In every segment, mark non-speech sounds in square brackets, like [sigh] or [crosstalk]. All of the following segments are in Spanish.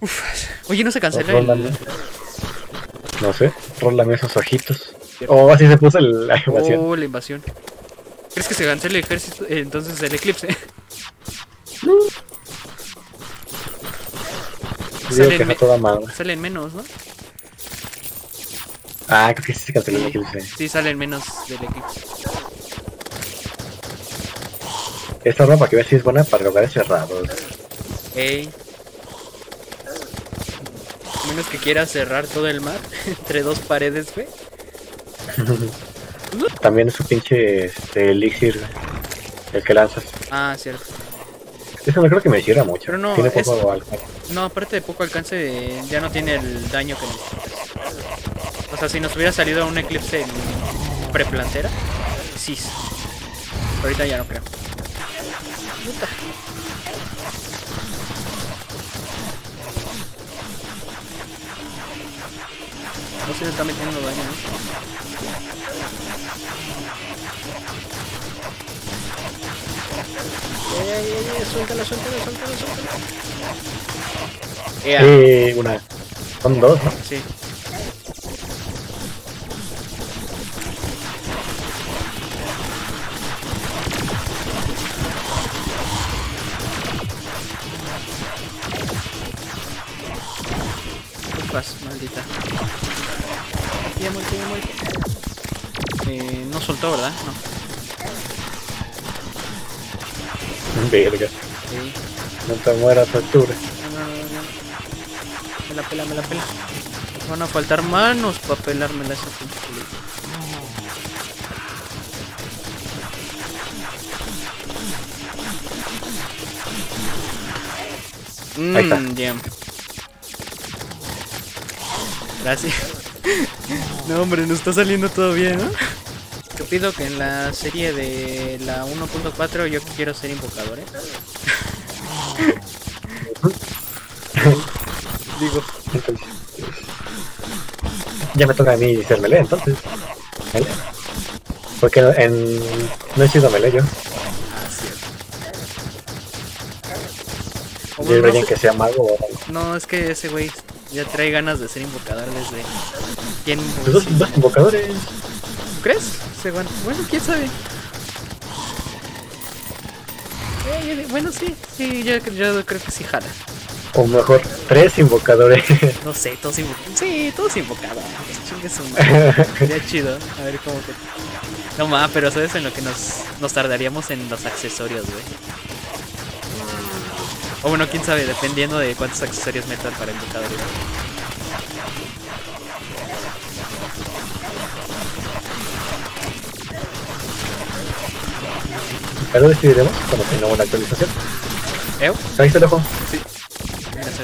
Uf. Oye, no se cancela el... No sé, rólame esos ojitos. Oh, así se puso el- la animación. Oh, la invasión. ¿Crees que se cancele el ejército? eh, entonces el eclipse. Digo sale que me- toda. Salen menos, ¿no? Ah, creo que sí se canceló el eclipse. Sí, salen menos del eclipse. Esta para que veas si es buena para lugares cerrados. Ey. Menos que quieras cerrar todo el mar [laughs] entre dos paredes, güey. [laughs] También es su pinche este, elixir, el que lanzas. Ah, cierto. Eso no creo que me hiciera mucho. Pero no, Tiene es- poco alcance. No, aparte de poco alcance, ya no tiene el daño que necesitas. O sea, si nos hubiera salido un eclipse en preplantera, sí. Ahorita ya no creo. Puta. Se le está metiendo daño, ¿no? Ey, ey, ey, ey, suéltalo, suéltalo, suéltalo, suéltalo. Ea. Sí, una. Son dos, ¿no? Sí. Ufas, maldita. Ya muerto, ya muerto. Eh, no soltó, ¿verdad? No. Verga. Sí. No te mueras, Arturo. No, no, no, no. Me la pela, me la pela. Nos van a faltar manos para pelármela esa pinche culita. Ahí está. Mmm, jam. Gracias. No, hombre, nos está saliendo todo bien, ¿no? Yo pido que en la serie de la 1.4 yo quiero ser invocador, ¿eh? [laughs] Digo, ya me toca a mí ser melee, entonces. ¿Vale? Porque en... no he sido melee yo. ah, bueno, debería no, que sea mago o algo. no, es que ese güey ya trae ganas de ser invocador desde tiempo. Los dos, sí. dos invocadores. ¿Tú crees? Bueno, quién sabe. Eh, bueno, sí, sí, yo, yo creo que sí jala. O mejor, tres invocadores. [laughs] No sé, todos invocados. Sí, todos madre. [laughs] Sería chido. A ver cómo que. No más, pero sabes en lo que nos, nos tardaríamos en los accesorios, güey. O bueno, quién sabe, dependiendo de cuántos accesorios metan para invocadores. Pero decidiremos cuando tengamos una actualización. ¿Eh? Ahí se lo dejo. Mira, se.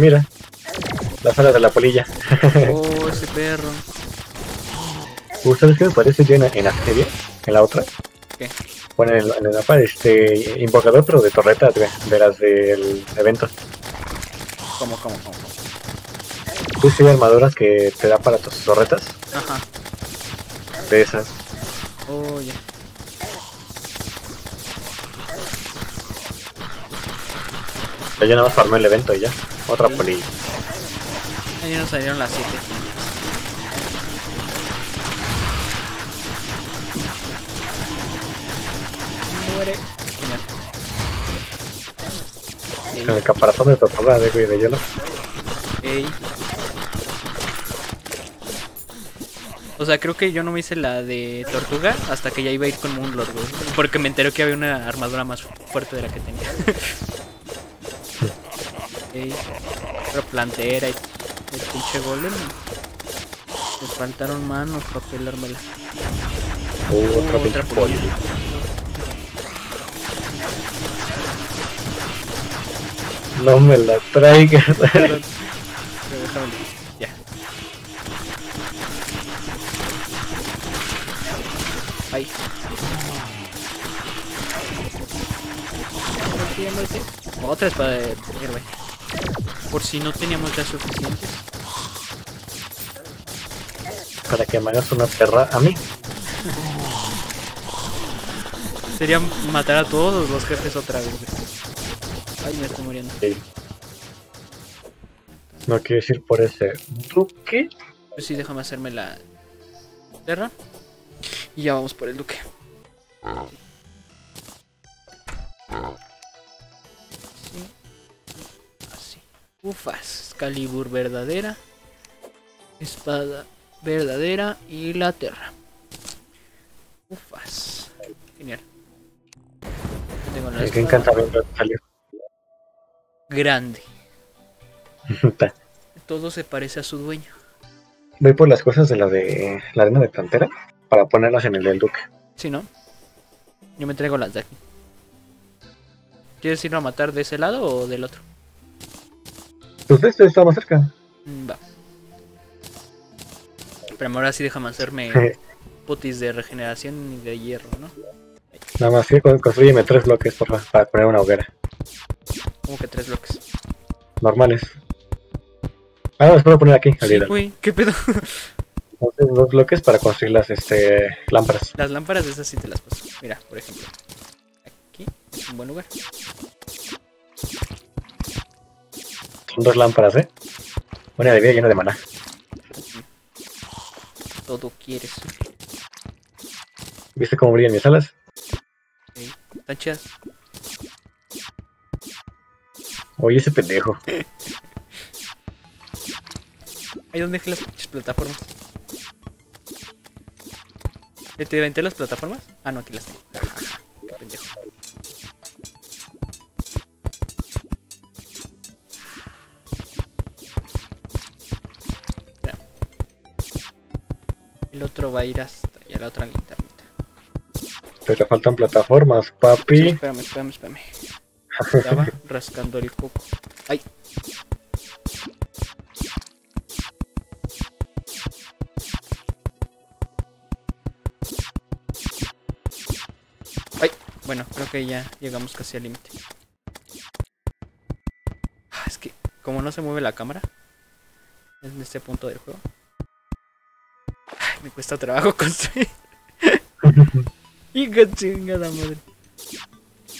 Mira. La sala de la polilla. [laughs] Oh, ese perro. ¿Sabes qué me parece yo en, en la serie? En la otra. ¿Qué? Bueno, en el, en el mapa, este, invocador, pero de torreta, de, de las del evento. ¿Cómo, cómo, cómo? Tú sí armaduras que te da para tus torretas, Ajá. de esas. Oh, ya. Ya yo nada más farmé el evento y ya. Otra polilla. Ahí nos salieron las 7. Con el caparazón de tortuga de, de hielo. Ey. O sea, creo que yo no me hice la de tortuga hasta que ya iba a ir con Moonlord, güey. Porque me enteré que había una armadura más fuerte de la que tenía. [laughs] Ey. Pero plantera y el pinche golem. Me faltaron manos para pelármela. Uh, otra pinche otra No me la traigas. [laughs] Ya. Ahí. Muerte, muerte. Otra espada de héroe. Por si no teníamos ya suficientes. Para que me hagas una perra a mí. Sería matar a todos los jefes otra vez. Güey. Ay, me estoy muriendo. Sí. No quieres ir por ese duque. Pues sí, déjame hacerme la terra. Y ya vamos por el duque. Así. Así. Ufas. Calibur verdadera. Espada verdadera y la terra. Ufas. Genial. Tengo la espada encantamiento salió. Grande. Todo se parece a su dueño. Voy por las cosas de la de la arena de plantera para ponerlas en el del duque. Si no, yo me traigo las de aquí. ¿Quieres irlo a matar de ese lado o del otro? Pues este está más cerca. Mm, Va. Pero ahora sí déjame hacerme [laughs] putis de regeneración y de hierro, ¿no? Nada más que con- construyeme tres bloques porfa, para poner una hoguera. Como que tres bloques. Normales. Ah, no, los puedo poner aquí, al Sí, güey, ¿qué pedo? Entonces, dos bloques para construir las este, lámparas. Las lámparas de esas sí te las paso. Mira, por ejemplo. Aquí es un buen lugar. Son dos lámparas, ¿eh? Una de vida y una de maná. Todo quieres. ¿Viste cómo brillan mis alas? Sí, Están chidas. Oye, ese pendejo. [laughs] Ahí donde dejé las plataformas. ¿Ya ¿Te inventé las plataformas? Ah, no, aquí las tengo. Qué pendejo. El otro va a ir hasta allá, la otra linternita. Te te faltan plataformas, papi. Espérame, espérame, espérame. Estaba rascando el coco. ¡Ay! ¡Ay! Bueno, creo que ya llegamos casi al límite. Ah, Es que, como no se mueve la cámara en este punto del juego, ay, me cuesta trabajo [laughs] construir. [laughs] Hija chingada madre.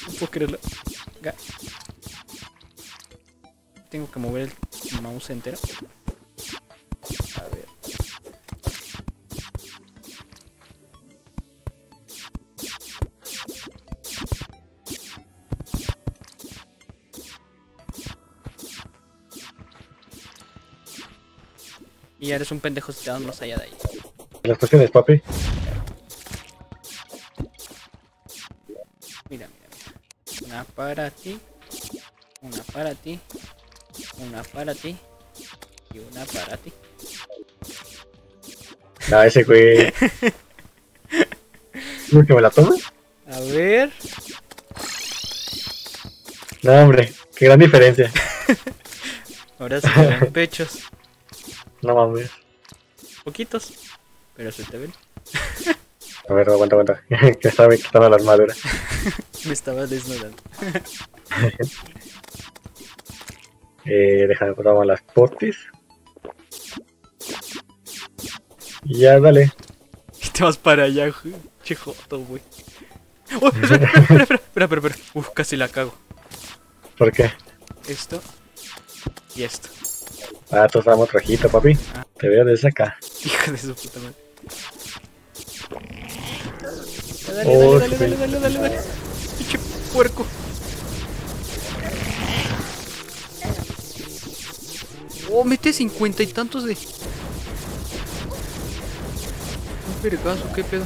No puedo creerlo. Tengo que mover el mouse entero. A ver. Y eres un pendejo si te vas más allá de ahí. Las cuestiones, papi. Una para ti. Una para ti. Una para ti. Y una para ti. [laughs] Ah, ese güey. [laughs] ¿No que me la tomas? A ver. No, hombre. Qué gran diferencia. [laughs] Ahora se te ven pechos. No mames. Poquitos. Pero se te ven. A ver, aguanta, aguanta. [laughs] que estaba quitando la armadura. [laughs] Me estaba desnudando. [laughs] Eh, déjame probar las potis. Y ya, dale. Y te vas para allá, güey. Che joto, güey. Oh, espera, espera, espera, espera, espera, espera. Uf, casi la cago. ¿Por qué? Esto y esto. Ah, tú estamos rojito, papi. Ah. Te veo desde acá. Hijo de su puta madre. Dale, Oh, dale, dale, dale, dale, dale, dale. Pinche puerco. Oh, mete cincuenta y tantos de. Un vergazo, qué pedo.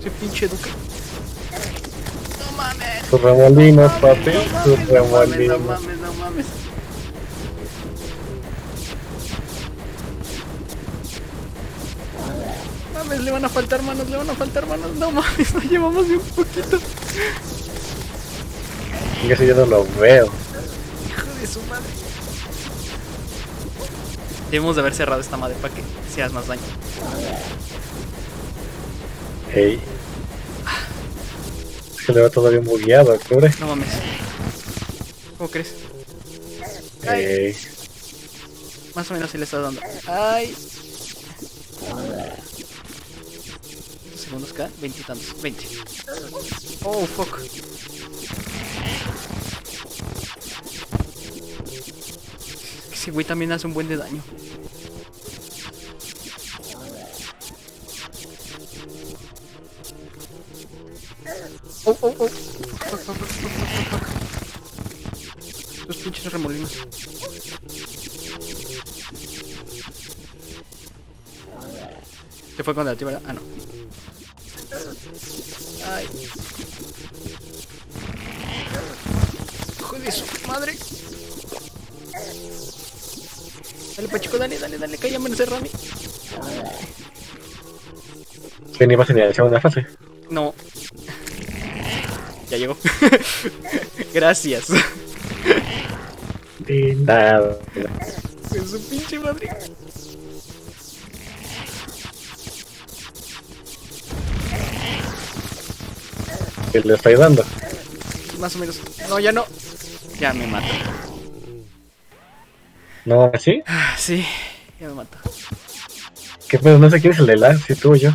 Ese pinche duque. No mames. Tus remolinos, papi. Tus No mames, no remolinos. mames, no mames. Mames, le van a faltar manos, le van a faltar manos. No mames, no llevamos ni un poquito. Y eso yo no lo veo. Hijo de su madre. Debemos de haber cerrado esta madre para que seas más daño. Ey. Se le va bien bugueado, octubre. No mames. ¿Cómo crees? Ay. Ey. Más o menos se le está dando. Ay. segundos cada veintitantos. 20. Oh, fuck. Ese güey también hace un buen de daño. Oh, oh, oh. Fuck, fuck, fuck, Los pinches remolinos. Se fue contra ti, ¿verdad? Ah, no. Madre. Dale, Pachico, dale, dale, dale, cállame ese Rami. Que ni vas a ni a la segunda fase. No. Ya llegó. [laughs] Gracias. De nada. Es su pinche madre. Que le estoy dando. Más o menos. No, ya no. Ya me mato. ¿No así? Ah, Sí, ya me mato. ¿Qué pedo? No sé quién es el de la, si tú o yo.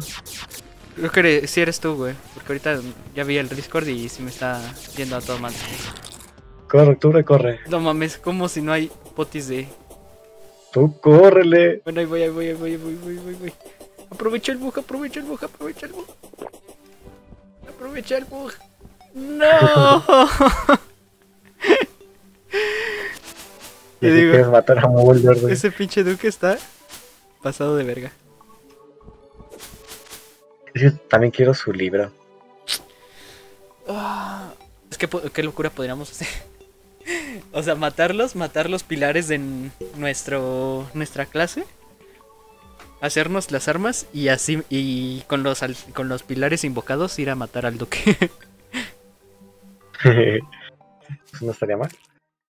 Creo que eres, sí eres tú, güey. Porque ahorita ya vi el Discord y sí me está yendo a todo mal. Corre, tú corre. No mames, como si no hay potis de. Tú córrele. Bueno, ahí voy, ahí voy, ahí voy, ahí voy, voy, voy, voy. Aprovecha el bug, aprovecha el bug, aprovecha el bug. Aprovecha el bug. [laughs] ¡No! [laughs] [laughs] Y digo, quieres matar a Mulder, güey. ese pinche Duque está pasado de verga. Yo también quiero su libro. Es que qué locura podríamos hacer. [laughs] O sea, matarlos, matar los pilares de nuestro nuestra clase. Hacernos las armas y así y con los con los pilares invocados ir a matar al duque. [laughs] Eso no estaría mal.